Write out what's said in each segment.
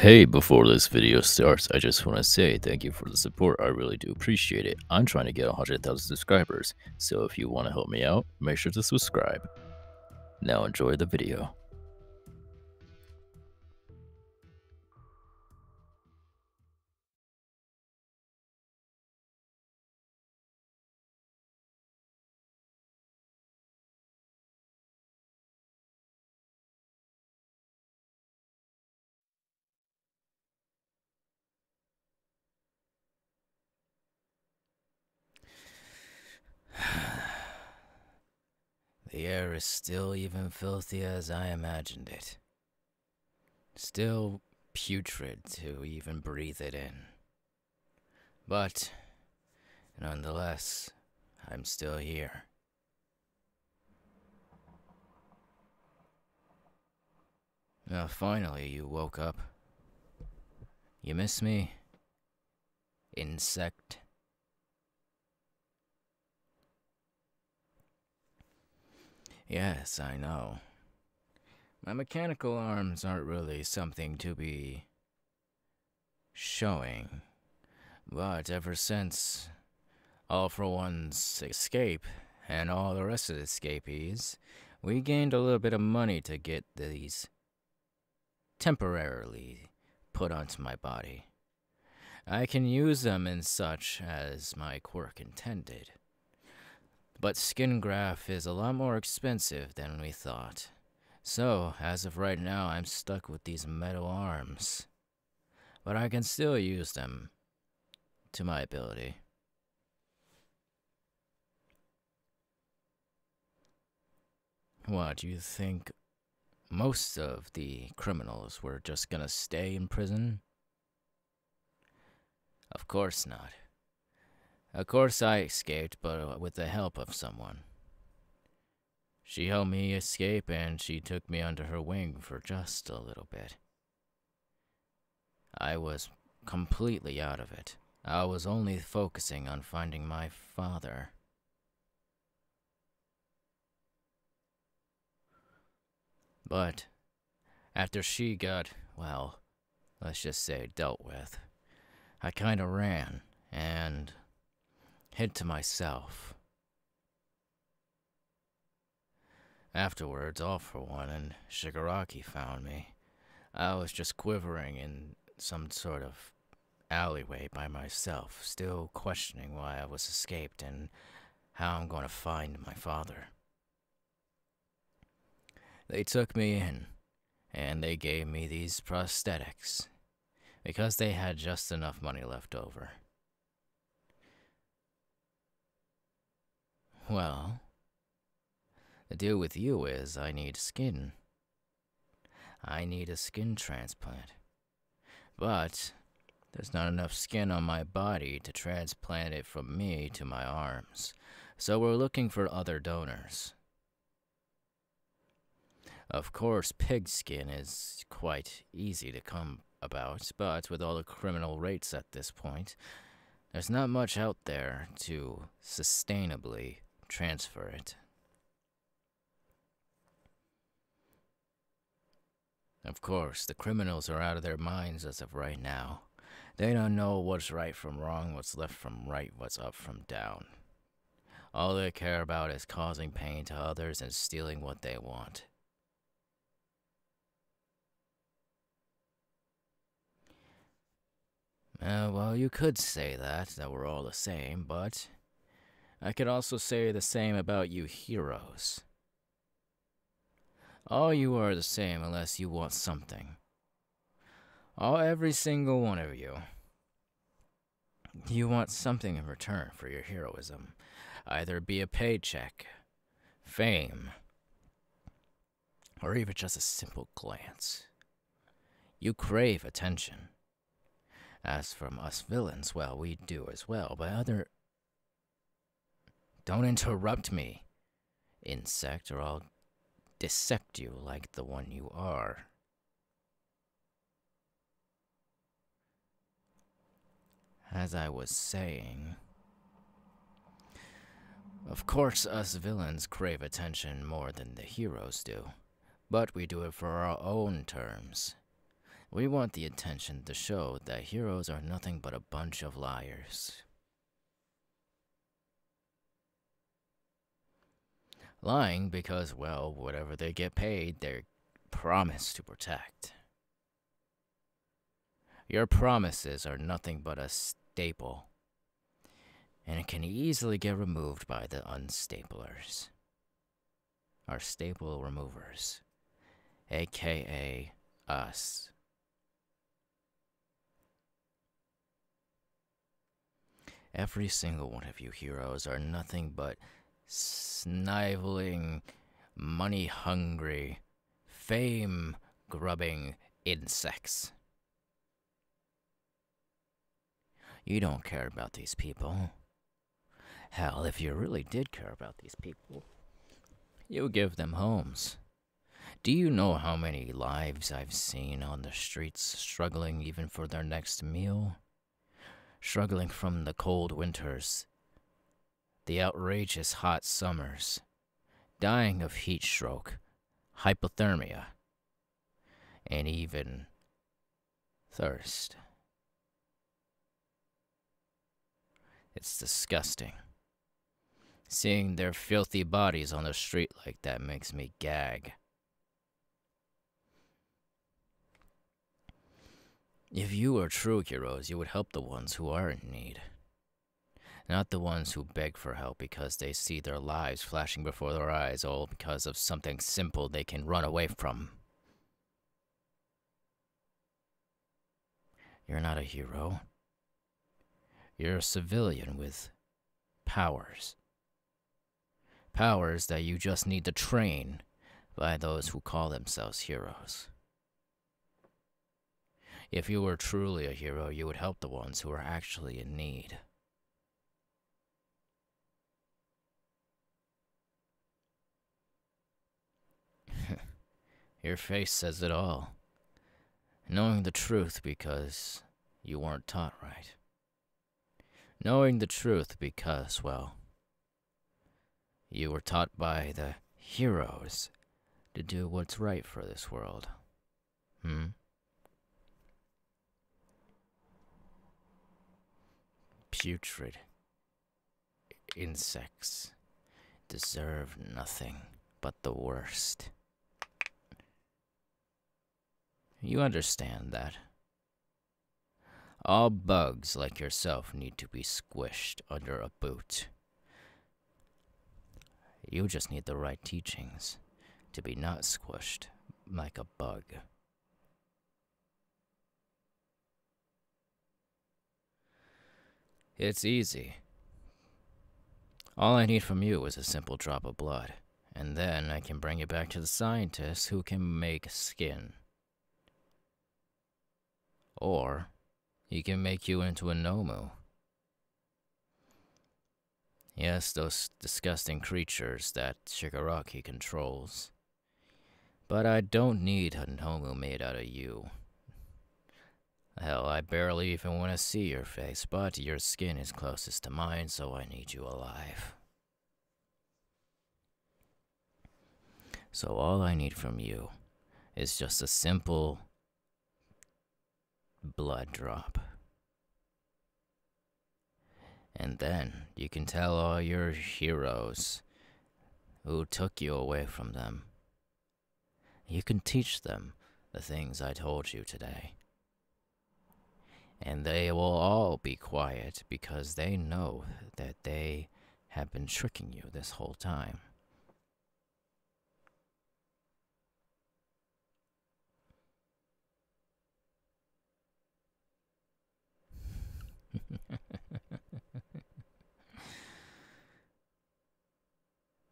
Hey, before this video starts, I just want to say thank you for the support. I really do appreciate it. I'm trying to get 100,000 subscribers, so if you want to help me out, make sure to subscribe. Now enjoy the video. The air is still even filthier as I imagined it. Still putrid to even breathe it in. But, nonetheless, I'm still here. Now, finally, you woke up. You miss me? Insect? Yes, I know. My mechanical arms aren't really something to be showing. But ever since All for One's escape and all the rest of the escapees, we gained a little bit of money to get these temporarily put onto my body. I can use them in such as my quirk intended. But skin graft is a lot more expensive than we thought. So, as of right now, I'm stuck with these metal arms. But I can still use them to my ability. What, do you think most of the criminals were just gonna stay in prison? Of course not. Of course, I escaped, but uh, with the help of someone. She helped me escape and she took me under her wing for just a little bit. I was completely out of it. I was only focusing on finding my father. But after she got, well, let's just say dealt with, I kind of ran and hid to myself. Afterwards, all for one, and Shigaraki found me. I was just quivering in some sort of alleyway by myself, still questioning why I was escaped and how I'm going to find my father. They took me in, and they gave me these prosthetics because they had just enough money left over. Well, the deal with you is I need skin. I need a skin transplant. But there's not enough skin on my body to transplant it from me to my arms. So we're looking for other donors. Of course, pig skin is quite easy to come about, but with all the criminal rates at this point, there's not much out there to sustainably transfer it. Of course, the criminals are out of their minds as of right now. They don't know what's right from wrong, what's left from right, what's up from down. All they care about is causing pain to others and stealing what they want. Uh, well, you could say that, that we're all the same, but I could also say the same about you heroes. All you are the same unless you want something. All every single one of you. You want something in return for your heroism. Either be a paycheck, fame, or even just a simple glance. You crave attention. As from us villains, well, we do as well, but other don't interrupt me, insect, or I'll dissect you like the one you are. As I was saying, of course, us villains crave attention more than the heroes do, but we do it for our own terms. We want the attention to show that heroes are nothing but a bunch of liars. Lying because, well, whatever they get paid, they're promised to protect. Your promises are nothing but a staple, and it can easily get removed by the unstaplers. Our staple removers, aka us. Every single one of you heroes are nothing but sniveling, money hungry, fame grubbing insects. You don't care about these people. Hell, if you really did care about these people, you'd give them homes. Do you know how many lives I've seen on the streets struggling even for their next meal? Struggling from the cold winters, the outrageous hot summers, dying of heat stroke, hypothermia, and even thirst. It's disgusting. Seeing their filthy bodies on the street like that makes me gag. If you were true heroes, you would help the ones who are in need. Not the ones who beg for help because they see their lives flashing before their eyes, all because of something simple they can run away from. You're not a hero. You're a civilian with powers. Powers that you just need to train by those who call themselves heroes. If you were truly a hero, you would help the ones who are actually in need. Your face says it all. Knowing the truth because you weren't taught right. Knowing the truth because, well, you were taught by the heroes to do what's right for this world. Hmm? Putrid insects deserve nothing but the worst. You understand that. All bugs like yourself need to be squished under a boot. You just need the right teachings to be not squished like a bug. It's easy. All I need from you is a simple drop of blood, and then I can bring it back to the scientists who can make skin. Or, he can make you into a Nomu. Yes, those disgusting creatures that Shigaraki controls. But I don't need a Nomu made out of you. Hell, I barely even want to see your face, but your skin is closest to mine, so I need you alive. So all I need from you is just a simple blood drop. And then you can tell all your heroes who took you away from them. You can teach them the things I told you today. And they will all be quiet because they know that they have been tricking you this whole time.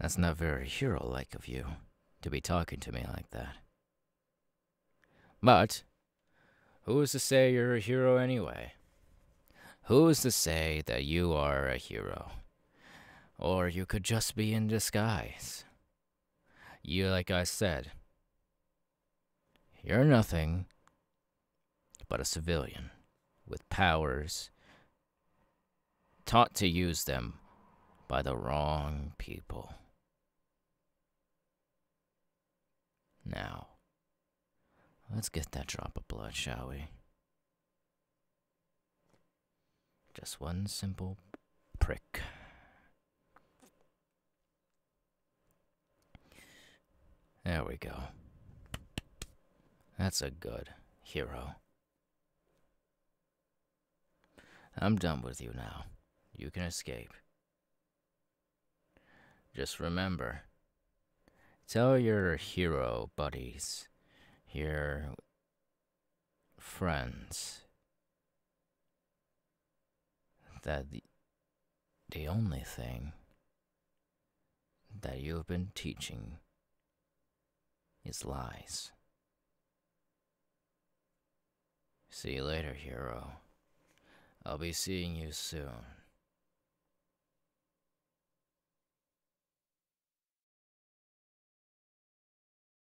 That's not very hero like of you to be talking to me like that. But, who is to say you're a hero anyway? Who is to say that you are a hero? Or you could just be in disguise. You, like I said, you're nothing but a civilian with powers taught to use them by the wrong people. Now, Let's get that drop of blood, shall we? Just one simple prick. There we go. That's a good hero. I'm done with you now. You can escape. Just remember tell your hero buddies, your friends, that the, only thing that you've been teaching is lies. See you later, hero. I'll be seeing you soon.